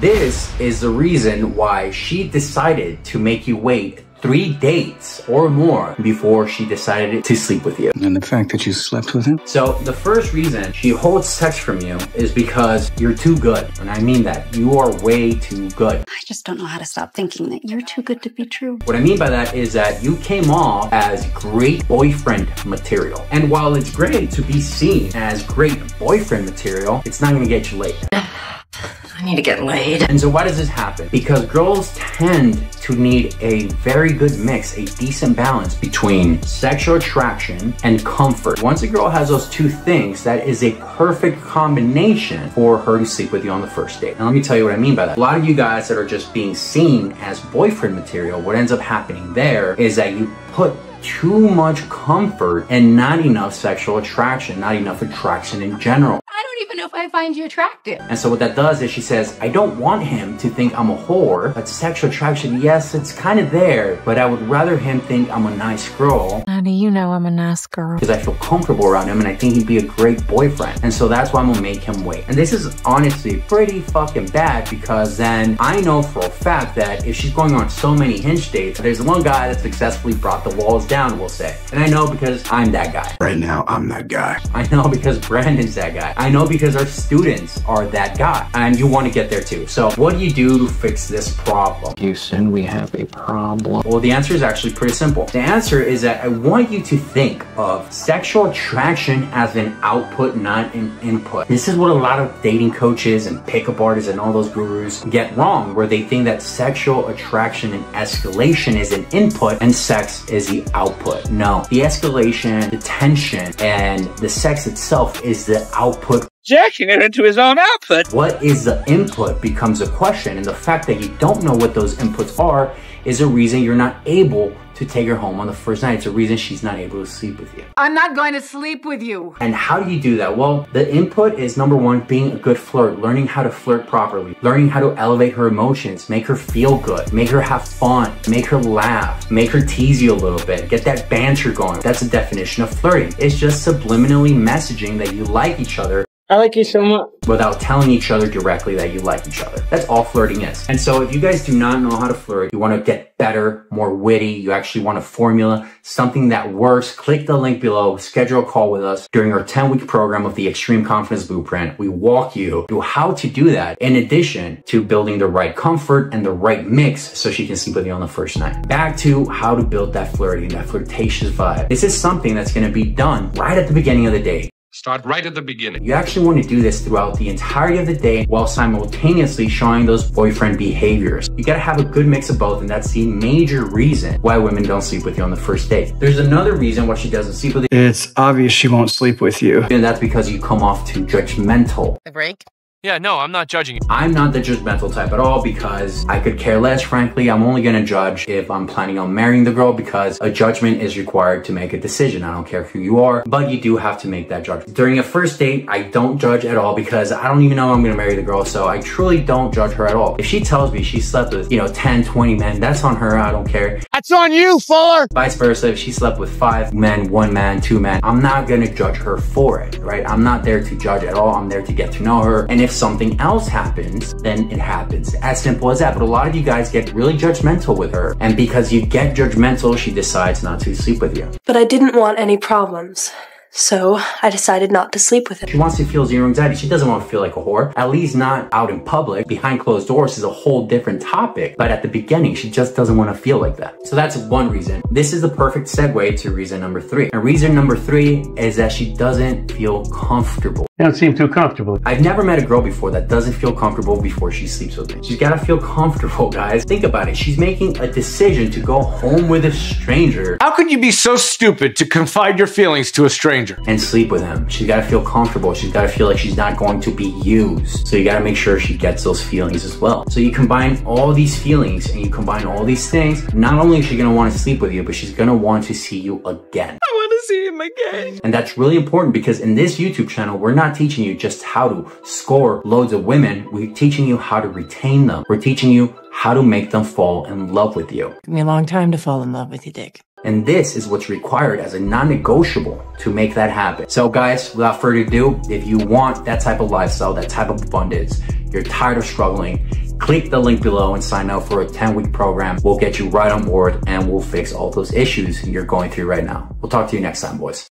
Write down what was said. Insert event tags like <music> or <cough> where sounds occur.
This is the reason why she decided to make you wait three dates or more before she decided to sleep with you. And the fact that you slept with him? So the first reason she holds sex from you is because you're too good. And I mean that. You are way too good. I just don't know how to stop thinking that you're too good to be true. What I mean by that is that you came off as great boyfriend material. And while it's great to be seen as great boyfriend material, it's not gonna get you laid. <laughs> Need to get laid. And so why does this happen? Because girls tend to need a very good mix, a decent balance between sexual attraction and comfort. Once a girl has those two things, that is a perfect combination for her to sleep with you on the first date. Now let me tell you what I mean by that. A lot of you guys that are just being seen as boyfriend material, what ends up happening there is that you put too much comfort and not enough sexual attraction, not enough attraction in general. I don't even know if I find you attractive. And so what that does is she says, I don't want him to think I'm a whore, but sexual attraction, yes, it's kind of there, but I would rather him think I'm a nice girl How do you know I'm a nice girl? because I feel comfortable around him and I think he'd be a great boyfriend. And so that's why I'm gonna make him wait. And this is honestly pretty fucking bad because then I know for a fact that if she's going on so many hinge dates, there's one guy that successfully brought the walls down, we'll say. And I know because I'm that guy. Right now, I'm that guy. I know because Brandon's that guy. I know because our students are that guy. And you want to get there too. So what do you do to fix this problem? Houston, we have a problem. Well, the answer is actually pretty simple. The answer is that I want you to think of sexual attraction as an output, not an input. This is what a lot of dating coaches and pickup artists and all those gurus get wrong, where they think that sexual attraction and escalation is an input and sex is the output. No, the escalation, the tension, and the sex itself is the output Jacking it into his own outfit. what is the input becomes a question and the fact that you don't know what those inputs are is a reason you're not able to take her home on the first night. It's a reason she's not able to sleep with you. I'm not going to sleep with you. and how do you do that? Well the input is number one being a good flirt learning how to flirt properly learning how to elevate her emotions make her feel good make her have fun make her laugh make her tease you a little bit get that banter going. That's a definition of flirting. It's just subliminally messaging that you like each other I like you so much. without telling each other directly that you like each other. That's all flirting is. And so if you guys do not know how to flirt, you want to get better, more witty, you actually want a formula, something that works, click the link below, schedule a call with us during our 10 week program of the Extreme Confidence Blueprint. We walk you through how to do that in addition to building the right comfort and the right mix so she can sleep with you on the first night. Back to how to build that flirting, that flirtatious vibe. This is something that's going to be done right at the beginning of the day. Start right at the beginning. You actually want to do this throughout the entirety of the day while simultaneously showing those boyfriend behaviors. You gotta have a good mix of both, and that's the major reason why women don't sleep with you on the first date. There's another reason why she doesn't sleep with you, It's obvious she won't sleep with you. and that's because you come off too judgmental. A break? Yeah, no, I'm not judging you. I'm not the judgmental type at all because I could care less, frankly. I'm only gonna judge if I'm planning on marrying the girl because a judgment is required to make a decision. I don't care who you are, but you do have to make that judgment. During a first date, I don't judge at all because I don't even know I'm gonna marry the girl, so I truly don't judge her at all. If she tells me she slept with, you know, 10, 20 men, that's on her, I don't care. That's on you, Fuller. Vice versa, if she slept with five men, one man, two men, I'm not gonna judge her for it, right? I'm not there to judge at all. I'm there to get to know her. And if something else happens, then it happens. As simple as that. But a lot of you guys get really judgmental with her. And because you get judgmental, she decides not to sleep with you. But I didn't want any problems, so I decided not to sleep with him. She wants to feel zero anxiety. She doesn't want to feel like a whore. At least not out in public. Behind closed doors is a whole different topic. But at the beginning, she just doesn't want to feel like that. So that's one reason. This is the perfect segue to reason number three. And reason number three is that she doesn't feel comfortable. You don't seem too comfortable. I've never met a girl before that doesn't feel comfortable before she sleeps with me. She's gotta feel comfortable, <laughs> guys. Think about it. She's making a decision to go home with a stranger How could you be so stupid to confide your feelings to a stranger? And sleep with him. She's gotta feel comfortable. She's gotta feel like she's not going to be used. So you gotta make sure she gets those feelings as well. So you combine all these feelings and you combine all these things. Not only is she gonna wanna sleep with you, but she's gonna want to see you again. I want to see him again. And that's really important because in this YouTube channel, we're not teaching you just how to score loads of women. We're teaching you how to retain them. We're teaching you how to make them fall in love with you. Took me a long time to fall in love with you, Dick. And this is what's required as a non-negotiable to make that happen. So guys, without further ado, if you want that type of lifestyle, that type of abundance, you're tired of struggling, click the link below and sign up for a 10 week program. We'll get you right on board and we'll fix all those issues you're going through right now. We'll talk to you next time, boys.